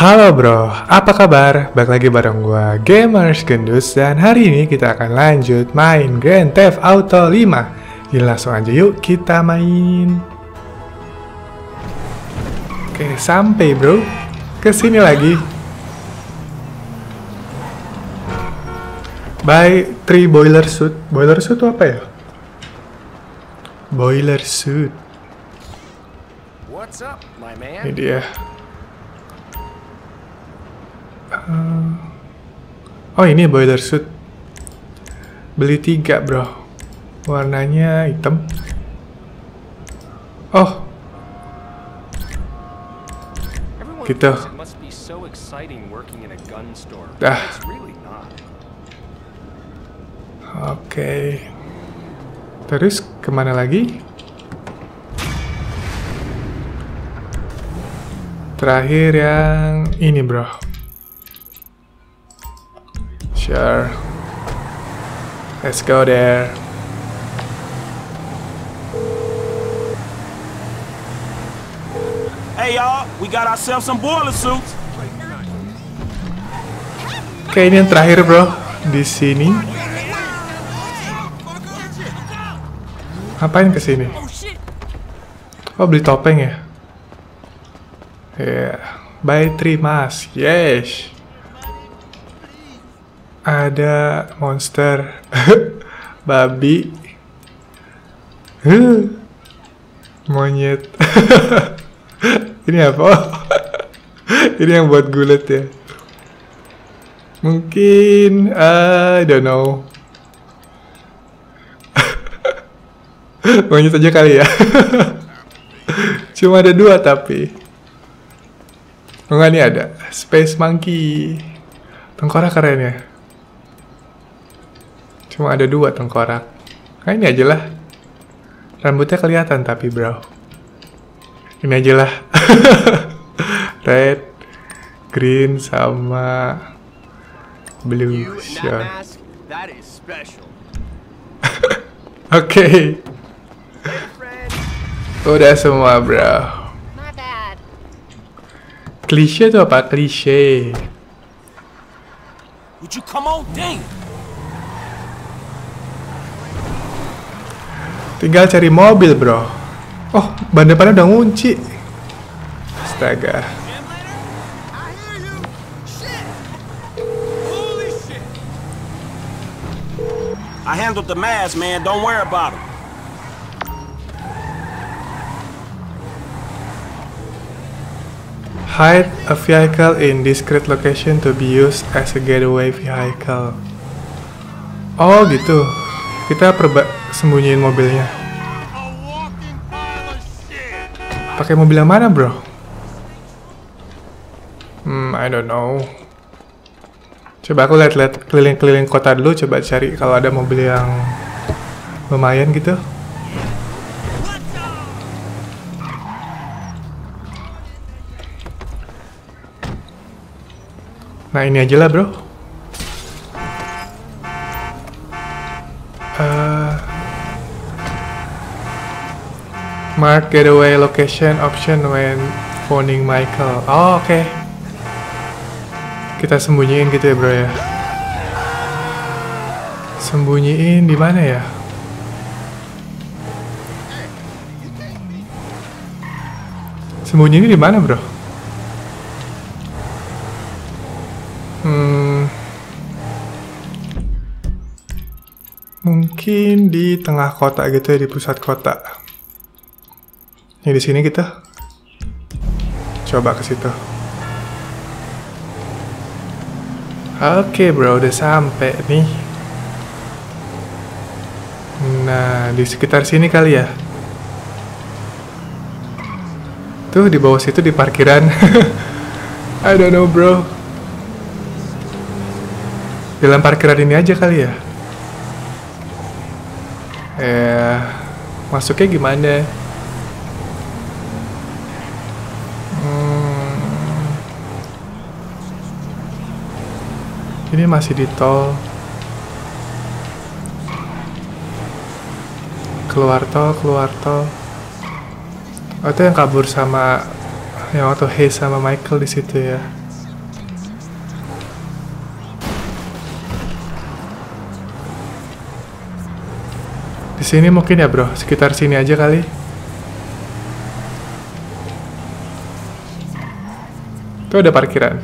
Halo bro, apa kabar? Balik lagi bareng gua Gamers Gendus dan hari ini kita akan lanjut main Grand Theft Auto 5 Jadi langsung aja yuk kita main Oke, sampai bro Ke sini lagi By three boiler suit Boiler suit itu apa ya? Boiler suit What's up, my Ini man? dia. Eh, oh ini boiler suit. Beli tiga bro. Warnanya hitam. Oh, Gitu. Ah. not. oke. Terus ke mana lagi? Terakhir yang ini bro. Sure. Let's go there. Hey y'all, we got ourselves some boiler suits. Oke, ini yang terakhir bro di sini. Ngapain ke sini? Oh, beli topeng ya? Ya, buy three mask. Yes. Ada monster, babi, monyet. ini apa? ini yang buat gulet ya? Mungkin I don't know. Monyet aja kali ya. Cuma ada dua tapi. Oh nggak, ini ada Space Monkey. Tengkorak keren ya. Cuma ada dua tengkorak. Nah ini aja lah. Rambutnya kelihatan tapi bro. Ini aja lah. Red, green sama blue. Sure. Oke. Friend, Udah semua, bro. Klise tuh apa? Klise. Would you come on? Dang. Tinggal cari mobil, bro. Oh, ban depannya udah ngunci. Astaga. I handled the mask, man. Don't worry about it. Hide a vehicle in discrete location to be used as a getaway vehicle. Oh, gitu. Kita perba sembunyiin mobilnya. Pakai mobil yang mana, bro? Hmm, I don't know. Coba aku lihat-lihat keliling-keliling kota dulu, coba cari kalau ada mobil yang lumayan gitu. Nah ini aja lah bro. Mark getaway location option when phoning Michael. Oh oke. Kita sembunyiin gitu ya bro ya. Sembunyiin di mana ya? Sembunyiin di mana bro? Hmm, mungkin di tengah kota gitu ya di pusat kota. Ini di sini kita coba ke situ. Oke bro, udah sampai nih. Nah, di sekitar sini kali ya. Tuh di bawah situ di parkiran. I don't know bro. Dalam parkiran ini aja kali ya. Ya, masuknya gimana? Ini masih di tol. Keluar tol, keluar tol. Oh, itu yang kabur sama yang waktu he sama Michael di situ ya. Di sini mungkin ya, Bro. Sekitar sini aja kali. Itu ada parkiran.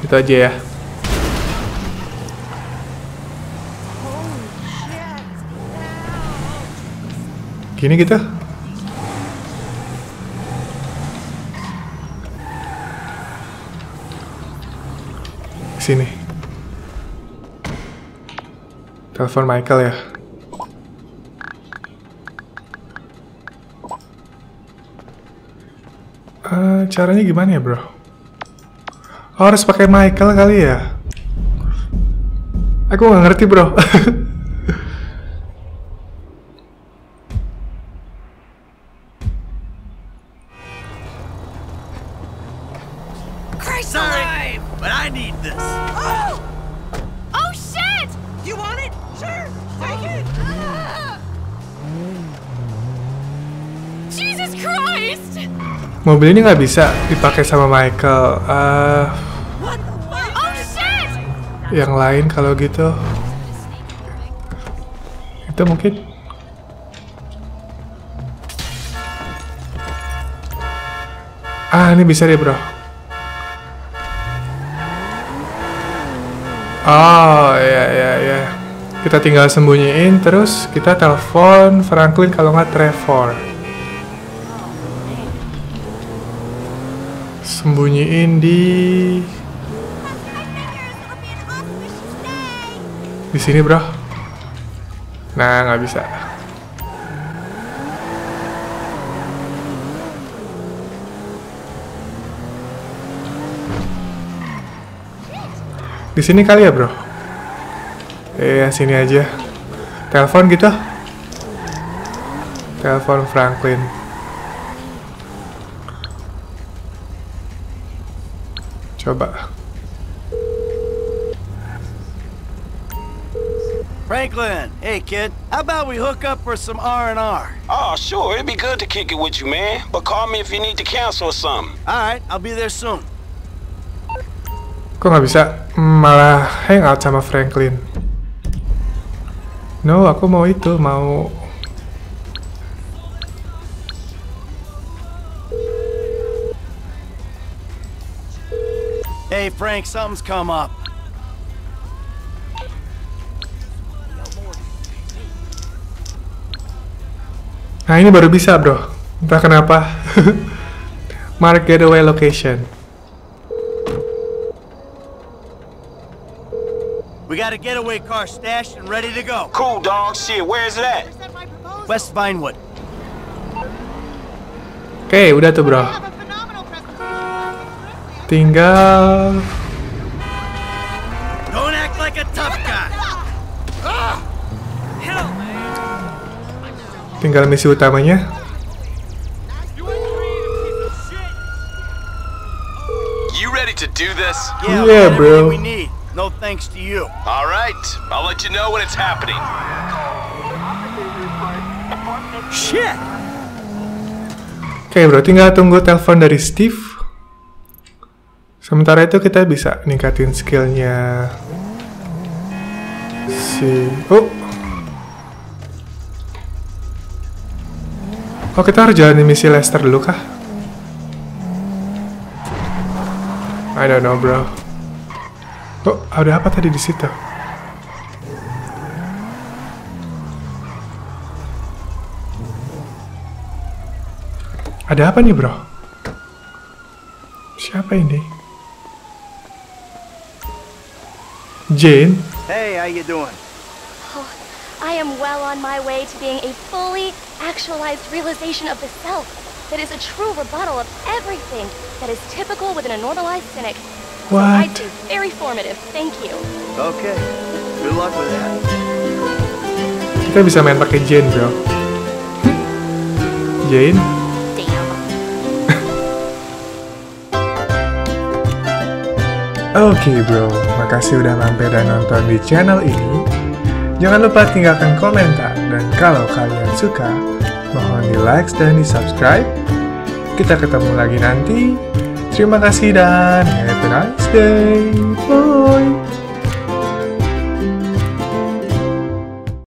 Itu aja ya. Gini gitu. Sini. Telepon Michael ya. Eh, caranya gimana ya, bro? Oh, harus pakai Michael kali ya? Aku nggak ngerti, bro. Christ alive! But I need this. Oh! Oh shit! You want it? Sure, take it. Jesus Christ! Mobil ini nggak bisa dipakai sama Michael. Eh, What the fuck? Oh shit! yang lain kalau gitu. Itu mungkin. Ah, ini bisa deh, bro. Oh, ya, ya, ya. Kita tinggal sembunyiin, terus kita telepon Franklin kalau nggak Trevor. Sembunyiin di di sini, bro. Nah, nggak bisa. Di sini kali ya, bro? Eh, iya, sini aja. Telepon gitu. Telepon Franklin. Coba. Franklin, hey kid, how about we hook up for some R&R? Oh, sure, it'd be good to kick it with you, man. But call me if you need to cancel or something. Alright, I'll be there soon. Kok nggak bisa malah hangout sama Franklin? No, aku mau itu, mau Hey Frank, something's come up. Nah ini baru bisa bro Entah kenapa Mark getaway location got a getaway car stashed and ready to go. Cool, dog. Shit, where's it at? West Vinewood. Oke udah tuh bro Tinggal Don't act like a tough guy. Tinggal misi utamanya You ready to do this? Yeah, Yeah, bro. we need. No thanks to you. All right, I'll let you know when it's happening. Shit! Oke bro tinggal tunggu telepon dari Steve Sementara itu kita bisa ningkatin skillnya Si... Oh Oh kita harus jalanin misi Lester dulu kah? I don't know bro Oh ada apa tadi di situ? Ada apa nih bro? Siapa ini? Jane? Hey, how you doing? Oh, I am well on my way to being a fully actualized realization of the self that is a true rebuttal of everything that is typical within a normalized cynic. What? say very formative, thank you. Okay. Good luck with that. Kita bisa main pakai Jane bro. Jane? Damn. Oke bro, makasih udah mampir dan nonton di channel ini. Jangan lupa tinggalkan komentar dan kalau kalian suka, mohon di like dan di subscribe. Kita ketemu lagi nanti. Terima kasih dan have a nice day. Bye.